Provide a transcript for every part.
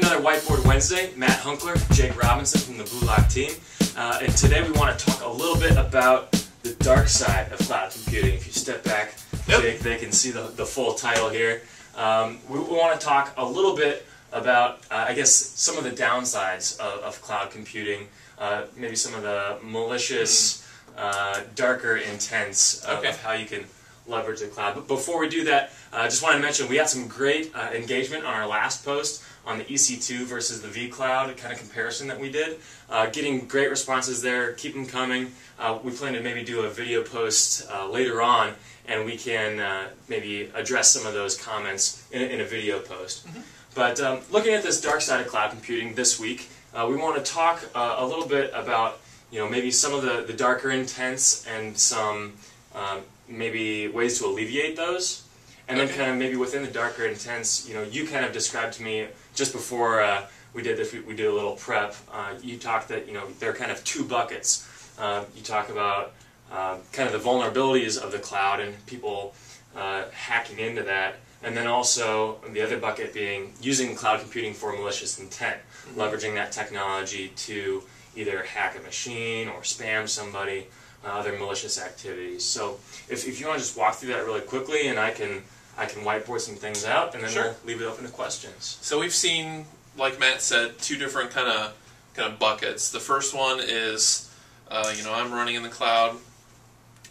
for another Whiteboard Wednesday. Matt Hunkler, Jake Robinson from the Bluelock team. Uh, and today we want to talk a little bit about the dark side of cloud computing. If you step back, Yep. Jake, they can see the, the full title here. Um, we, we want to talk a little bit about, uh, I guess, some of the downsides of, of cloud computing, uh, maybe some of the malicious, uh, darker intents of, Okay. of how you can leverage the cloud. But before we do that, uh, I just want to mention we had some great uh, engagement on our last post on the EC2 versus the vCloud kind of comparison that we did. Uh, getting great responses there. Keep them coming. Uh, we plan to maybe do a video post uh, later on, and we can uh, maybe address some of those comments in, in a video post. But um, looking at this dark side of cloud computing this week, uh, we want to talk uh, a little bit about you know maybe some of the, the darker intents and some um, maybe ways to alleviate those. And then Okay. kind of maybe within the darker intents, you know, you kind of described to me just before uh, we did this, we, did a little prep. Uh, you talked that you know there are kind of two buckets. Uh, you talk about uh, kind of the vulnerabilities of the cloud and people uh, hacking into that, and then also the other bucket being using cloud computing for malicious intent, leveraging that technology to either hack a machine or spam somebody, uh, other malicious activities. So if, if you want to just walk through that really quickly, and I can I can whiteboard some things out, and then Sure. we'll leave it open to questions. So we've seen, like Matt said, two different kind of kind of buckets. The first one is, uh, you know, I'm running in the cloud,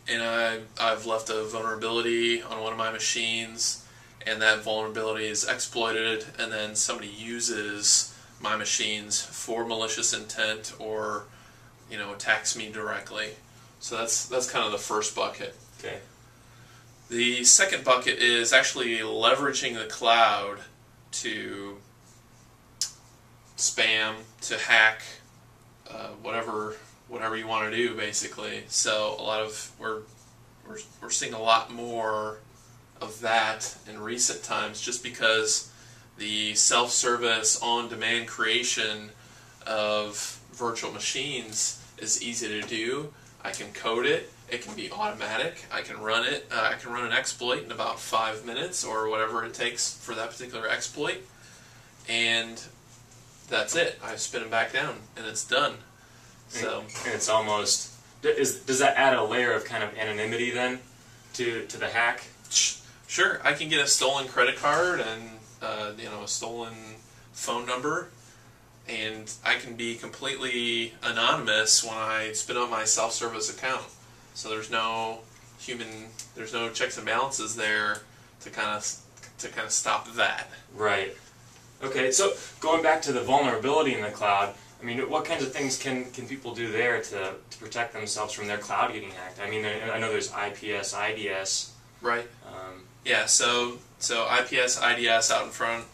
and I I've left a vulnerability on one of my machines, and that vulnerability is exploited, and then somebody uses my machines for malicious intent or, you know, attacks me directly. So that's that's kind of the first bucket. Okay. The second bucket is actually leveraging the cloud to spam, to hack, uh, whatever whatever you want to do, basically. So a lot of we're we're we're seeing a lot more of that in recent times, just because the self-service, on-demand creation of virtual machines is easy to do. I can code it. It can be automatic. I can run it. Uh, I can run an exploit in about five minutes or whatever it takes for that particular exploit, and that's it. I spin it back down, and it's done. So and it's almost is, does that add a layer of kind of anonymity then to to the hack? sure, I can get a stolen credit card and uh, you know a stolen phone number, and I can be completely anonymous when I spin up my self-service account. So there's no human, there's no checks and balances there to kind of to kind of stop that. Right. Okay. So going back to the vulnerability in the cloud, I mean, what kinds of things can, can people do there to, to protect themselves from their cloud getting hacked? I mean, I, I know there's IPS, IDS. Right. Um, Yeah, so so IPS, IDS out in front.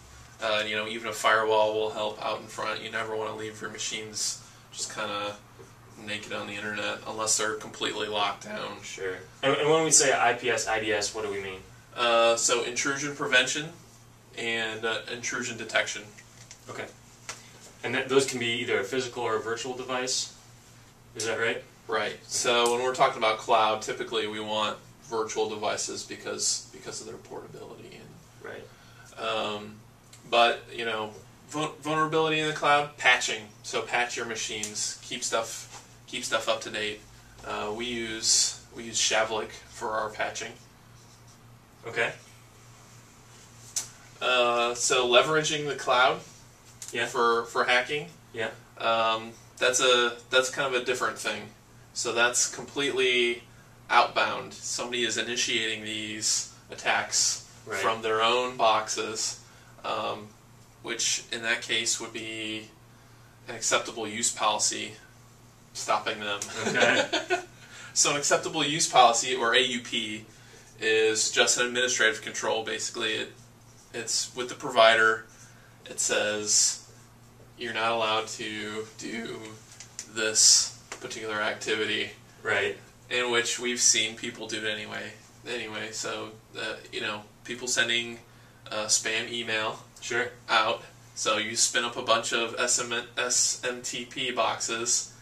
Uh, you know, even a firewall will help out in front. You never want to leave your machines just kind of naked on the internet unless they're completely locked down. sure. And, and when we say IPS, IDS, what do we mean? Uh, so intrusion prevention and uh, intrusion detection. Okay. And that, those can be either a physical or a virtual device. Is that right? Right. So when we're talking about cloud, typically we want virtual devices because because of their portability and Right. Um, but you know, vul- vulnerability in the cloud, patching. So patch your machines, keep stuff, keep stuff up to date. Uh, we use we use Shavlik for our patching. Okay. Uh, so leveraging the cloud Yeah. for for hacking. Yeah. Um, that's a that's kind of a different thing. So that's completely outbound. Somebody is initiating these attacks Right. from their own boxes, um, which in that case would be an acceptable use policy stopping them. Okay. so an acceptable use policy or AUP is just an administrative control. Basically, it it's with the provider. It says you're not allowed to do this particular activity right. in which we've seen people do it anyway. Anyway, so uh, you know, people sending uh, spam email Sure. out. So you spin up a bunch of SM, SMTP boxes,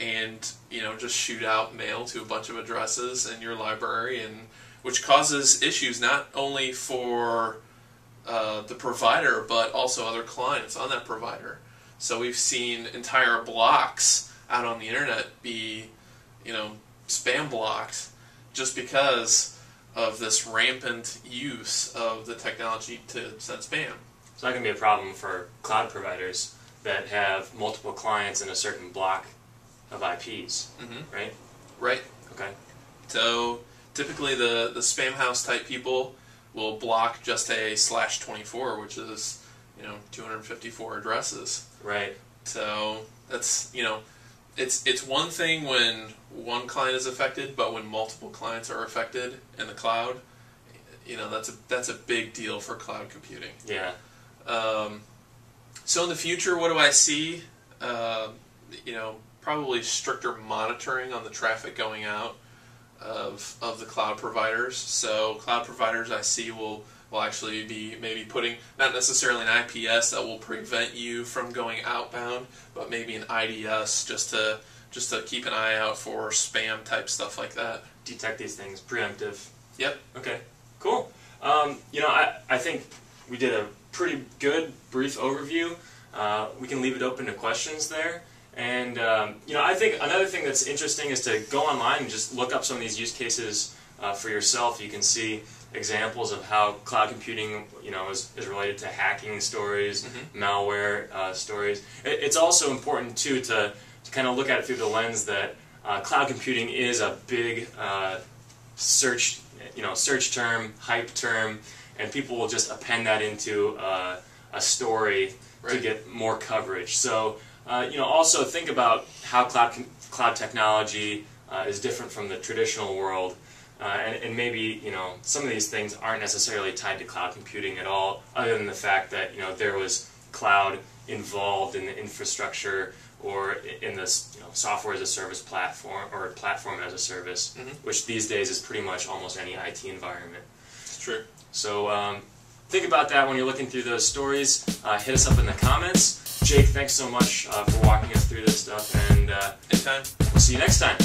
and you know just shoot out mail to a bunch of addresses in your library, and which causes issues not only for uh, the provider, but also other clients on that provider. So we've seen entire blocks out on the internet be, you know, spam blocked just because of this rampant use of the technology to send spam. So that can be a problem for cloud providers that have multiple clients in a certain block of IPs, Mm-hmm. right? Right. Okay. So typically the, the Spamhaus type people will block just a slash 24, which is, you know, 254 addresses. Right. So that's, you know, it's it's one thing when one client is affected, but when multiple clients are affected in the cloud, you know, that's a that's a big deal for cloud computing. Yeah. Um, so in the future, what do I see? Uh, you know, probably stricter monitoring on the traffic going out of of the cloud providers. So cloud providers I see will will actually be maybe putting not necessarily an IPS that will prevent you from going outbound, but maybe an IDS just to just to keep an eye out for spam type stuff like that. Detect these things. Preemptive. Yep. Okay. Cool. Um, you know, I, I think we did a pretty good brief overview. Uh, we can leave it open to questions there. And, um, you know, I think another thing that's interesting is to go online and just look up some of these use cases uh, for yourself. You can see examples of how cloud computing, you know, is, is related to hacking stories, malware uh, stories. It, it's also important, too, to, to kind of look at it through the lens that uh, cloud computing is a big uh, search, you know, search term, hype term, and people will just append that into uh, a story to get more coverage. So, you know, also think about how cloud cloud technology uh, is different from the traditional world, uh, and, and maybe you know some of these things aren't necessarily tied to cloud computing at all, other than the fact that you know there was cloud involved in the infrastructure or in this you know, software as a service platform or platform as a service, Mhm. which these days is pretty much almost any IT environment. It's true. So um, think about that when you're looking through those stories. Uh, hit us up in the comments. Jake, thanks so much uh, for walking us through this stuff, and uh, Anytime. we'll see you next time.